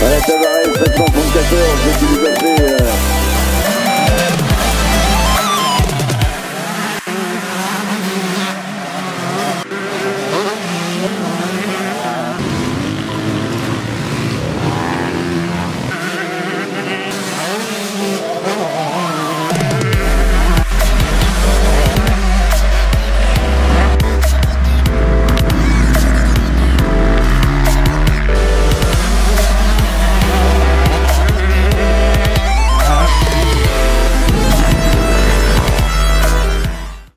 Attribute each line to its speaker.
Speaker 1: Voilà, Tavares, 734 heures, je vais vous